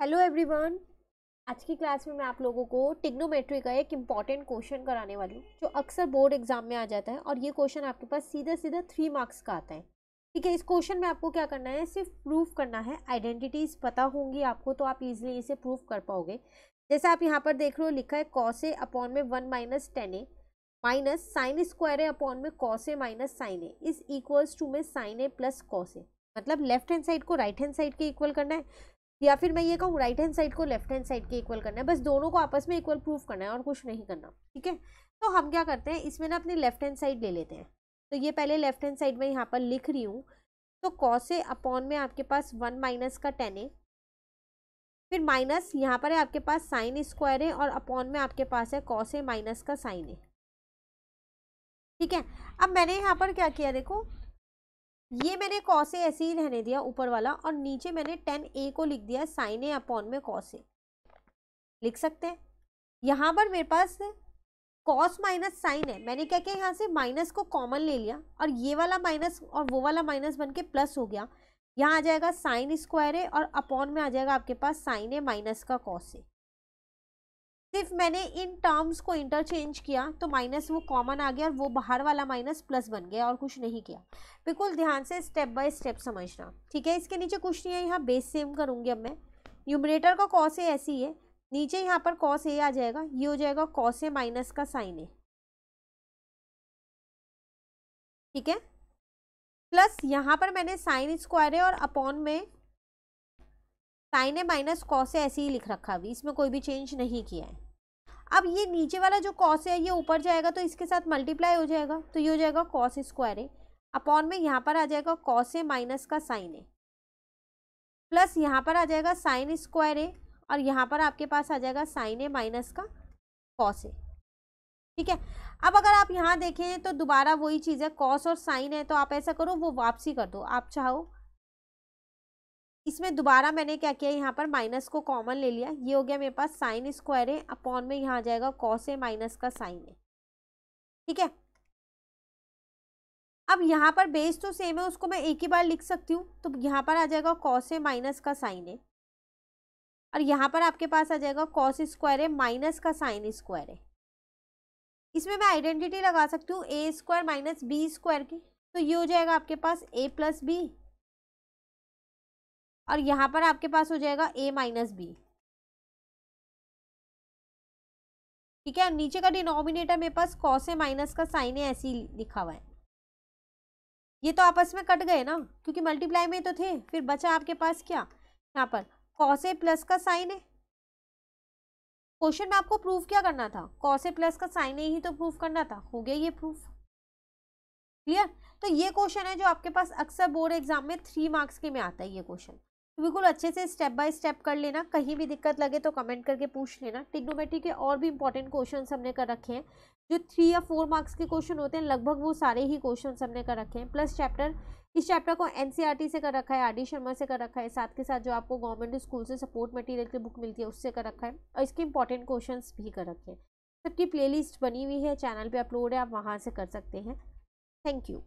Hello everyone आज की class में मैं आप लोगों को टिग्नोमेट्री का एक इंपॉर्टेंट क्वेश्चन कराने वाली हूँ, जो अक्सर बोर्ड एग्ज़ाम में आ जाता है और ये क्वेश्चन आपके पास सीधा सीधा थ्री मार्क्स का आता है। ठीक है, इस क्वेश्चन में आपको क्या करना है? सिर्फ़ प्रूफ करना है। आइडेंटिटीज़ पता होंगी आपको तो आप इजिली इसे प्रूफ कर पाओगे। जैसे आप यहाँ पर देख रहे हो, लिखा है कॉसे अपॉन में one minus ten A minus sine square A upon में cos A minus sine A is equals to में sine A plus cos A मतलब लेफ़्ट हैंड साइड को राइट हैंड साइड के इक्वल करना है। या फिर मैं ये कहूँ राइट हैंड साइड को लेफ़्ट हैंड साइड के इक्वल करना है। बस दोनों को आपस में इक्वल प्रूफ करना है और कुछ नहीं करना, ठीक है? तो हम क्या करते हैं, इसमें ना अपनी लेफ़्ट हैंड साइड ले लेते हैं। तो ये पहले लेफ़्ट हैंड साइड में यहाँ पर लिख रही हूँ। तो कॉसे अपॉन में आपके पास वन माइनस का टेन है फिर माइनस यहाँ पर है आपके पास साइन स्क्वायर है और अपॉन में आपके पास है कॉसे माइनस का साइन है ठीक है? अब मैंने यहाँ पर क्या किया, देखो ये मैंने कॉसे ऐसे ही रहने दिया ऊपर वाला और नीचे मैंने टेन ए को लिख दिया साइन ए अपॉन में कौसे लिख सकते हैं? यहाँ पर मेरे पास कॉस माइनस साइन है। मैंने क्या किया? यहाँ से माइनस को कॉमन ले लिया और ये वाला माइनस और वो वाला माइनस बन के प्लस हो गया। यहाँ आ जाएगा साइन स्क्वायर है और अपॉन में आ जाएगा आपके पास साइन है माइनस का कॉस है सिर्फ़ मैंने इन टर्म्स को इंटरचेंज किया तो माइनस वो कॉमन आ गया और वो बाहर वाला माइनस प्लस बन गया और कुछ नहीं किया। बिल्कुल ध्यान से स्टेप बाय स्टेप समझना, ठीक है? इसके नीचे कुछ नहीं है, यहाँ बेस सेम करूँगी अब मैं। यूमरेटर का कॉस ए ऐसी है, नीचे यहाँ पर कॉस ए आ जाएगा, ये हो जाएगा कॉस ए माइनस का साइन ए ठीक है? प्लस यहाँ पर मैंने साइन स्क्वायर है और अपॉन में साइन ए माइनस कॉस है ऐसे ही लिख रखा अभी, इसमें कोई भी चेंज नहीं किया है। अब ये नीचे वाला जो कॉस है, ये ऊपर जाएगा तो इसके साथ मल्टीप्लाई हो जाएगा तो ये हो जाएगा कॉस स्क्वायर ए। अपॉन में यहाँ पर आ जाएगा कॉस ए माइनस का साइन ए। प्लस यहाँ पर आ जाएगा साइन स्क्वायर ए, और यहाँ पर आपके पास आ जाएगा साइन ए माइनस का कॉस ए। ठीक है? अब अगर आप यहाँ देखें तो दोबारा वही चीज़ है, कॉस और साइन है तो आप ऐसा करो, वो वापसी कर दो। आप चाहो इसमें दोबारा मैंने क्या किया, यहाँ पर माइनस को कॉमन ले लिया। ये हो गया मेरे पास साइन स्क्वायर है अपॉन में यहाँ आ जाएगा कॉस ए माइनस का साइन है ठीक है? अब यहाँ पर बेस तो सेम है, उसको मैं एक ही बार लिख सकती हूँ तो यहाँ पर आ जाएगा कॉस ए माइनस का साइन है और यहाँ पर आपके पास आ जाएगा कॉस स्क्वायर है माइनस का साइन स्क्वायर है इसमें मैं आइडेंटिटी लगा सकती हूँ A square minus B square की। तो ये हो जाएगा आपके पास ए प्लस बी और यहाँ पर आपके पास हो जाएगा ए माइनस बी ठीक है? नीचे का डिनोमिनेटर मेरे पास कॉस ए माइनस का साइन है ऐसे ही लिखा हुआ है। ये तो आपस में कट गए ना? क्योंकि मल्टीप्लाई में तो थे, फिर बचा आपके पास क्या? यहाँ पर कॉस ए प्लस का साइन है क्वेश्चन में आपको प्रूफ क्या करना था? कॉस ए प्लस का साइन ए ही तो प्रूफ करना था। हो गया ये प्रूफ क्लियर तो ये क्वेश्चन है जो आपके पास अक्सर बोर्ड एग्ज़ाम में थ्री मार्क्स के में आता है ये क्वेश्चन तो बिल्कुल अच्छे से स्टेप बाय स्टेप कर लेना, कहीं भी दिक्कत लगे तो कमेंट करके पूछ लेना। टिग्नोमेट्री के और भी इंपॉर्टेंट क्वेश्चन हमने कर रखे हैं। जो थ्री या फोर मार्क्स के क्वेश्चन होते हैं, लगभग वो सारे ही क्वेश्चन हमने कर रखे हैं। प्लस चैप्टर इस चैप्टर को एन से कर रखा है आर शर्मा से कर रखा है, साथ के साथ जो आपको गवर्नमेंट स्कूल से सपोर्ट मटीरियल की बुक मिलती है, उससे कर रखा है। और इसके इंपॉर्टेंट क्वेश्चन भी कर रखे हैं। सबकी प्ले बनी हुई है चैनल पर अपलोड है, आप वहाँ से कर सकते हैं। Thank you